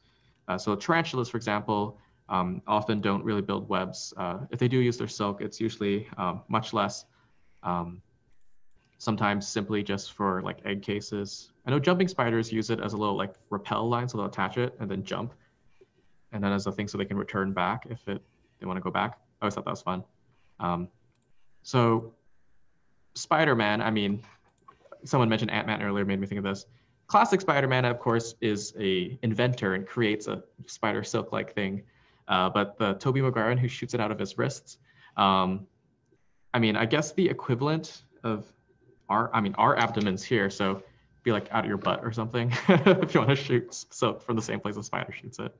So tarantulas, for example, um, often don't really build webs. Uh, if they do use their silk, it's usually um, much less. Um, sometimes simply just for like egg cases. I know jumping spiders use it as a little like rappel line, so they'll attach it and then jump, and then as a thing so they can return back if it they want to go back. I always thought that was fun. Um, so Spider-Man, I mean, someone mentioned Ant-Man earlier, made me think of this. Classic Spider-Man, of course, is a inventor and creates a spider silk-like thing. Uh, but the Tobey Maguire who shoots it out of his wrists, um, I mean, I guess the equivalent of our, I mean, our abdomens here, so be like out of your butt or something if you want to shoot So from the same place a spider shoots it.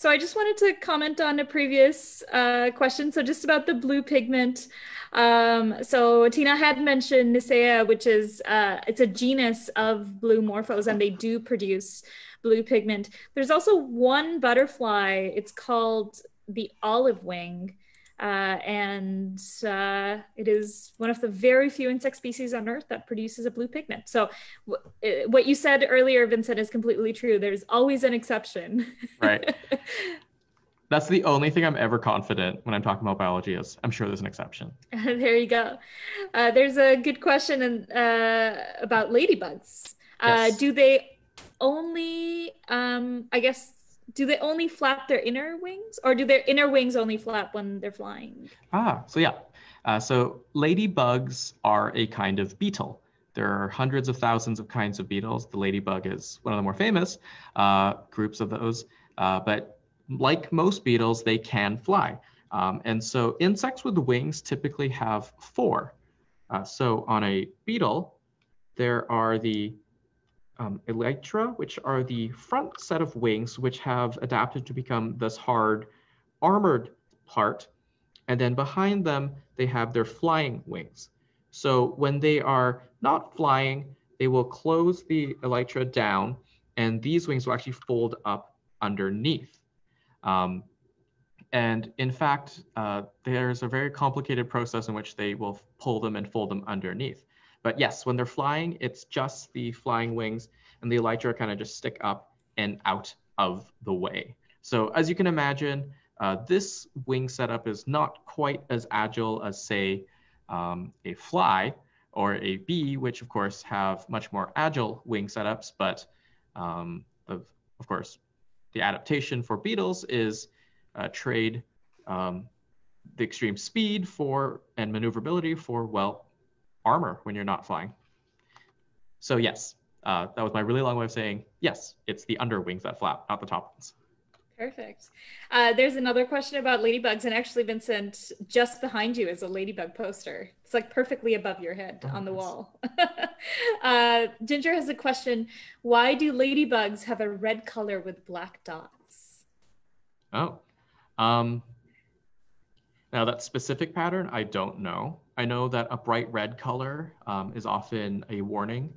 So I just wanted to comment on a previous uh, question. So just about the blue pigment. Um, so Tina had mentioned Nessaea, which is uh, it's a genus of blue morphos, and they do produce blue pigment. There's also one butterfly. It's called the olive wing, uh, and uh, it is one of the very few insect species on Earth that produces a blue pigment. So, w- what you said earlier, Vincent, is completely true. There's always an exception. Right. That's the only thing I'm ever confident when I'm talking about biology is I'm sure there's an exception. there you go. Uh, there's a good question in, uh, about ladybugs. Uh, yes. Do they only, um, I guess, do they only flap their inner wings or do their inner wings only flap when they're flying? Ah, so yeah. Uh, so ladybugs are a kind of beetle. There are hundreds of thousands of kinds of beetles. The ladybug is one of the more famous uh, groups of those. Uh, but like most beetles, they can fly. Um, and so insects with wings typically have four. Uh, so on a beetle, there are the um, elytra, which are the front set of wings, which have adapted to become this hard armored part. And then behind them, they have their flying wings. So when they are not flying, they will close the elytra down, and these wings will actually fold up underneath. Um, and in fact, uh, there's a very complicated process in which they will pull them and fold them underneath. But yes, when they're flying, it's just the flying wings and the elytra kind of just stick up and out of the way. So as you can imagine, uh, this wing setup is not quite as agile as say um, a fly or a bee, which of course have much more agile wing setups, but um, of, of course, the adaptation for beetles is uh, trade um, the extreme speed for and maneuverability for, well, armor when you're not flying. So yes, uh, that was my really long way of saying yes, it's the under wings that flap, not the top ones. Perfect. Uh, there's another question about ladybugs, and actually, Vincent, just behind you is a ladybug poster. It's like perfectly above your head oh, on the nice. wall. uh, Ginger has a question Why do ladybugs have a red color with black dots? Oh, um, now that specific pattern, I don't know. I know that a bright red color um, is often a warning.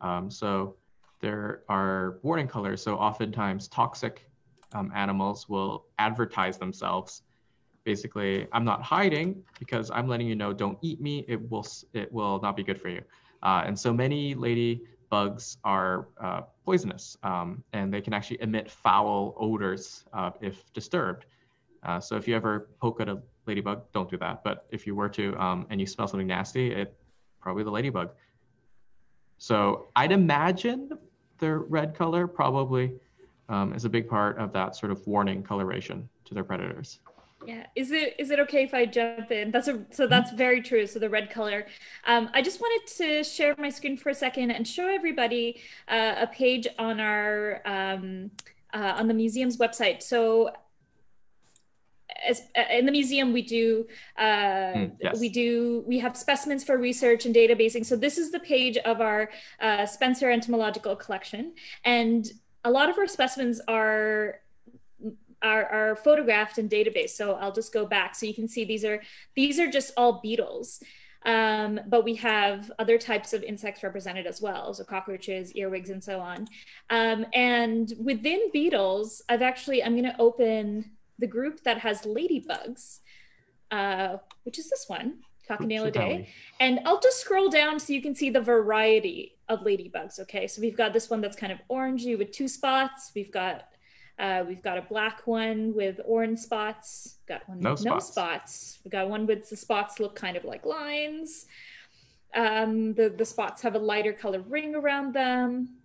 Um, so there are warning colors. So oftentimes toxic um, animals will advertise themselves. Basically, I'm not hiding because I'm letting you know, don't eat me. It will it will not be good for you. Uh, and so many ladybugs are uh, poisonous, um, and they can actually emit foul odors uh, if disturbed. Uh, so if you ever poke at a ladybug, don't do that. But if you were to um, and you smell something nasty, it probably the ladybug. So I'd imagine the red color probably um, is a big part of that sort of warning coloration to their predators. Yeah. Is it is it okay if I jump in? That's a so that's very true. So the red color. Um, I just wanted to share my screen for a second and show everybody uh, a page on our um, uh, on the museum's website. So as, in the museum we do uh, mm, yes. we do we have specimens for research and databasing so this is the page of our uh, spencer entomological collection and a lot of our specimens are are, are photographed and database. So I'll just go back. So you can see these are these are just all beetles. Um, but we have other types of insects represented as well, so cockroaches, earwigs, and so on. Um, and within beetles, I've actually, I'm gonna open the group that has ladybugs, uh, which is this one, Coccinellidae. And I'll just scroll down so you can see the variety of ladybugs, okay? So we've got this one that's kind of orangey with two spots. We've got uh, we've got a black one with orange spots. Got one no with spots. no spots. We got one with the spots look kind of like lines. Um, the the spots have a lighter color ring around them.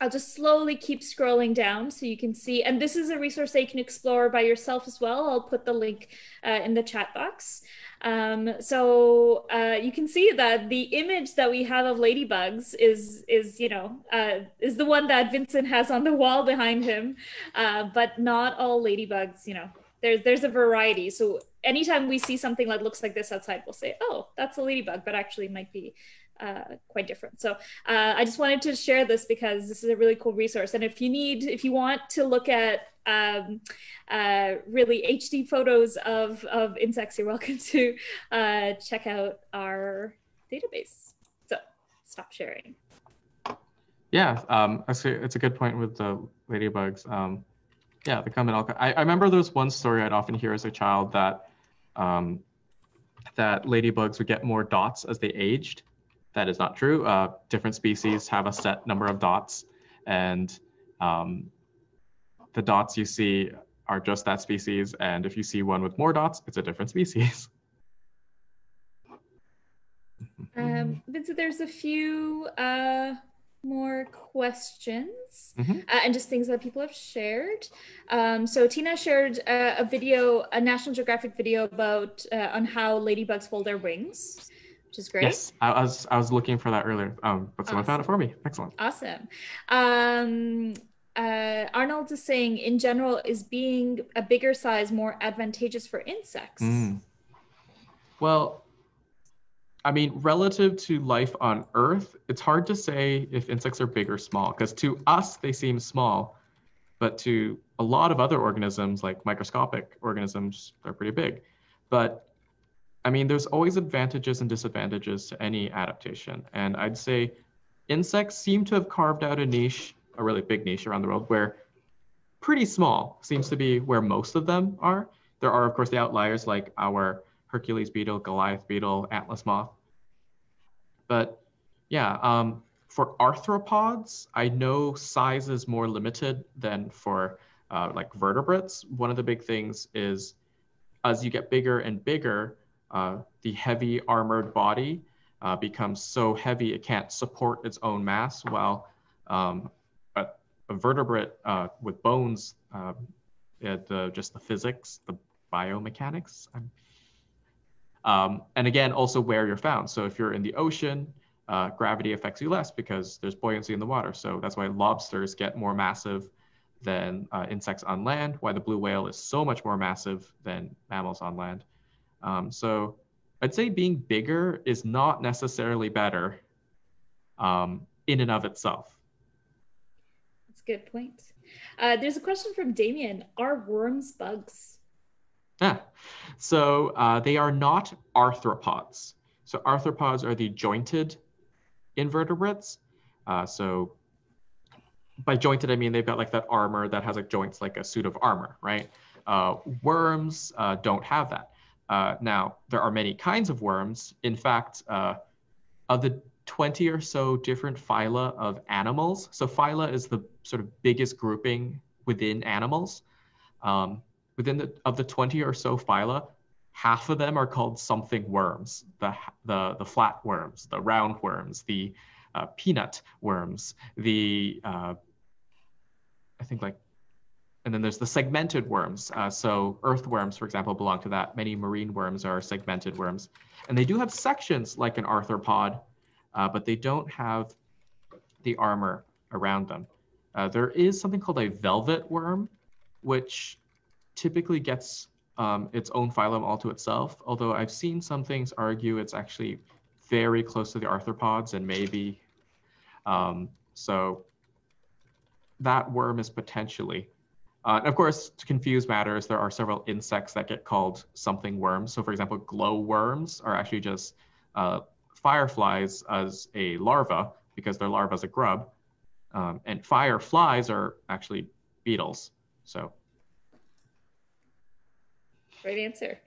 I'll just slowly keep scrolling down so you can see. And this is a resource that you can explore by yourself as well. I'll put the link uh, in the chat box. Um, so uh, you can see that the image that we have of ladybugs is, is you know, uh, is the one that Vincent has on the wall behind him. Uh, but not all ladybugs, you know, there's there's a variety. So anytime we see something that looks like this outside, we'll say, oh, that's a ladybug, but actually might be uh, quite different. So uh, I just wanted to share this because this is a really cool resource. And if you need, if you want to look at um, uh, really HD photos of, of insects, you're welcome to uh, check out our database. So stop sharing. Yeah, um, it's a good point with the ladybugs. Um, yeah, they come in all. I, I remember there was one story I'd often hear as a child that um, that ladybugs would get more dots as they aged, that is not true. Uh, different species have a set number of dots, and um, the dots you see are just that species. And if you see one with more dots, it's a different species. Um, Vincent, there's a few uh, more questions mm-hmm. uh, and just things that people have shared. Um, so Tina shared uh, a video, a National Geographic video about uh, on how ladybugs fold their wings which is great. Yes, I was I was looking for that earlier, um, but someone awesome. found it for me. Excellent. Awesome. Um, uh, Arnold is saying, in general, is being a bigger size more advantageous for insects? Mm. Well, I mean, relative to life on Earth, it's hard to say if insects are big or small because to us they seem small, but to a lot of other organisms, like microscopic organisms, they're pretty big. But I mean, there's always advantages and disadvantages to any adaptation. And I'd say insects seem to have carved out a niche, a really big niche around the world, where pretty small seems to be where most of them are. There are, of course, the outliers like our Hercules beetle, Goliath beetle, Atlas moth. But yeah, um, for arthropods, I know size is more limited than for uh, like vertebrates. One of the big things is as you get bigger and bigger, uh, the heavy armored body uh, becomes so heavy it can't support its own mass, while um, a, a, vertebrate uh, with bones, uh, the, just the physics, the biomechanics. Um, and again, also where you're found. So if you're in the ocean, uh, gravity affects you less because there's buoyancy in the water. So that's why lobsters get more massive than uh, insects on land, why the blue whale is so much more massive than mammals on land. Um, so I'd say being bigger is not necessarily better um, in and of itself. That's a good point. Uh, there's a question from Damien. Are worms bugs? Yeah. So uh, they are not arthropods. So arthropods are the jointed invertebrates. Uh, so by jointed, I mean they've got like that armor that has like joints like a suit of armor, right? Uh, worms uh, don't have that. Uh, now, there are many kinds of worms. In fact, uh, of the 20 or so different phyla of animals, so phyla is the sort of biggest grouping within animals. Um, within the of the 20 or so phyla, half of them are called something worms. The the the flat worms, the round worms, the uh, peanut worms, the uh, I think like, and then there's the segmented worms. Uh, so earthworms, for example, belong to that. Many marine worms are segmented worms. And they do have sections like an arthropod, uh, but they don't have the armor around them. Uh, there is something called a velvet worm, which typically gets um, its own phylum all to itself, although I've seen some things argue it's actually very close to the arthropods and maybe. Um, so that worm is potentially. Uh, of course, to confuse matters, there are several insects that get called something worms. So for example, glow worms are actually just uh, fireflies as a larva because their larva is a grub. Um, and fireflies are actually beetles. So Great answer.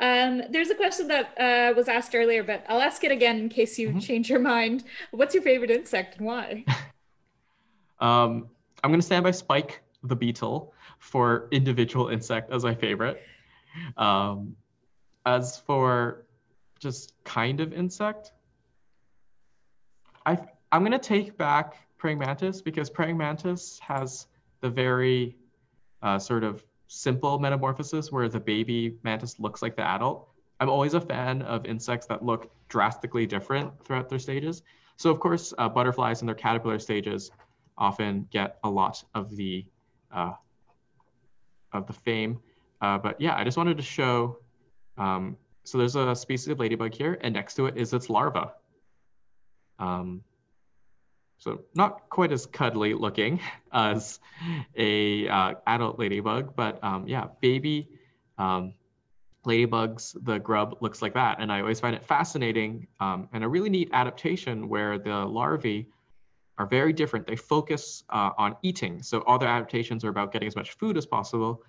Um, there's a question that uh, was asked earlier, but I'll ask it again in case you mm-hmm. change your mind. What's your favorite insect and why? um, I'm going to stand by Spike the beetle for individual insect as my favorite. Um, as for just kind of insect, I, I'm going to take back praying mantis because praying mantis has the very uh, sort of simple metamorphosis where the baby mantis looks like the adult. I'm always a fan of insects that look drastically different throughout their stages. So of course, uh, butterflies in their caterpillar stages often get a lot of the uh, of the fame. Uh, but yeah, I just wanted to show. Um, so there's a species of ladybug here, and next to it is its larva. Um, so not quite as cuddly looking as a uh, adult ladybug, but um, yeah, baby um, ladybugs, the grub looks like that. And I always find it fascinating um, and a really neat adaptation where the larvae are very different. They focus uh, on eating. So all their adaptations are about getting as much food as possible.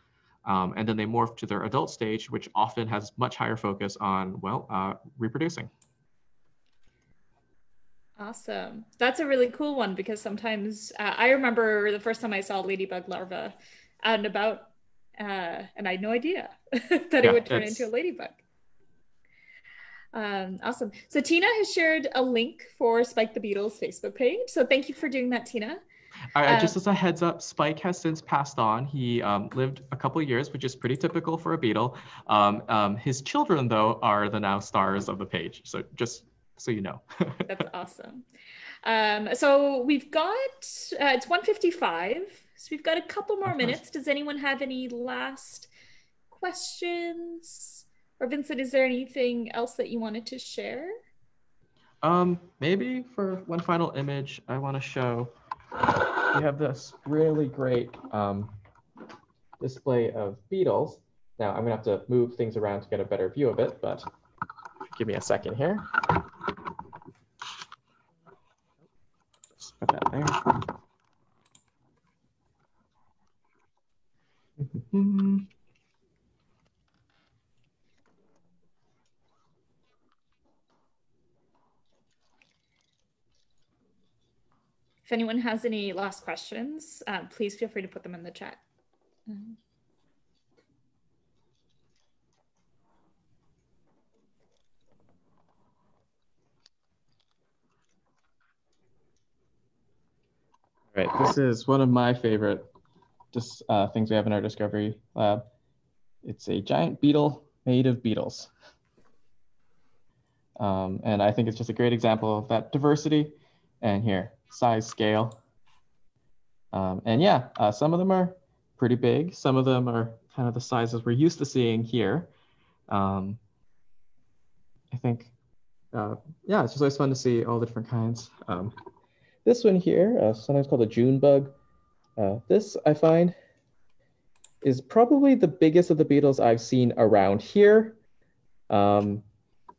Um, and then they morph to their adult stage, which often has much higher focus on, well, uh, reproducing. Awesome. That's a really cool one because sometimes uh, I remember the first time I saw ladybug larva out and about, uh, and I had no idea that yeah, it would turn into a ladybug. Um, awesome. So Tina has shared a link for Spike the Beetle's Facebook page. So thank you for doing that, Tina. um, just as a heads up, Spike has since passed on. He um, lived a couple years, which is pretty typical for a beetle. Um, um, his children, though, are the now stars of the page. So just so you know. That's awesome. Um, so we've got uh, it's 155. So we've got a couple more minutes. Does anyone have any last questions? Or Vincent, is there anything else that you wanted to share? Um, maybe for one final image, I want to show we have this really great um, display of beetles. Now I'm gonna have to move things around to get a better view of it, but give me a second here. Put that there. If anyone has any last questions, uh, please feel free to put them in the chat. Um, Right. This is one of my favorite just uh, things we have in our discovery lab. It's a giant beetle made of beetles. Um, and I think it's just a great example of that diversity. And here, size scale. Um, and yeah, uh, some of them are pretty big. Some of them are kind of the sizes we're used to seeing here. Um, I think, uh, yeah, it's just always fun to see all the different kinds. Um, this one here, uh, sometimes called a June bug, uh, this I find is probably the biggest of the beetles I've seen around here. Um,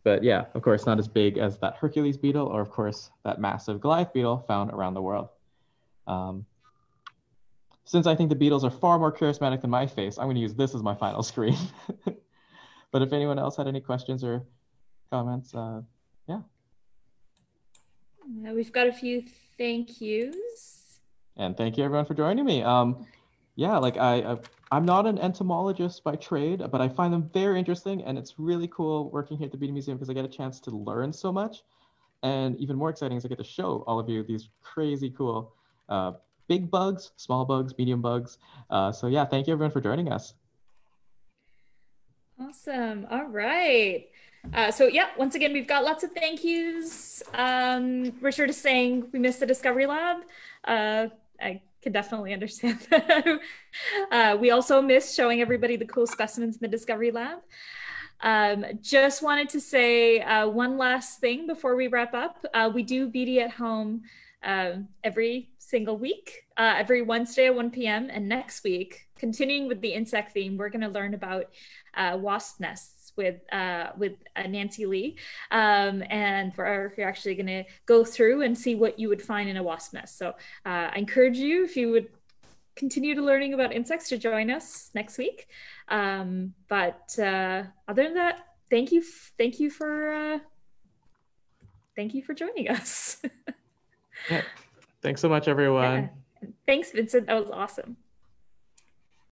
but yeah, of course, not as big as that Hercules beetle or of course that massive Goliath beetle found around the world. Um, since I think the beetles are far more charismatic than my face, I'm gonna use this as my final screen. but if anyone else had any questions or comments, uh, yeah. Uh, we've got a few thank yous. And thank you everyone for joining me. Um, yeah, like I, I, I'm not an entomologist by trade, but I find them very interesting, and it's really cool working here at the Beaty Museum because I get a chance to learn so much. And even more exciting is I get to show all of you these crazy cool uh, big bugs, small bugs, medium bugs. Uh, so yeah, thank you everyone for joining us. Awesome. All right. Uh, so yeah, once again, we've got lots of thank yous. Um, Richard is saying we missed the Discovery Lab. Uh, I can definitely understand that. uh, we also missed showing everybody the cool specimens in the Discovery Lab. Um, just wanted to say uh, one last thing before we wrap up. Uh, we do Beaty at home um, every single week, uh, every Wednesday at 1 p.m. And next week, continuing with the insect theme, we're going to learn about uh, wasp nests with uh, with uh, Nancy Lee, um, and we're, we're actually going to go through and see what you would find in a wasp nest. So I encourage you if you would continue to learning about insects to join us next week. Um, but uh, other than that, thank you, thank you for uh, thank you for joining us. yeah. Thanks so much, everyone. Yeah. Thanks, Vincent. That was awesome.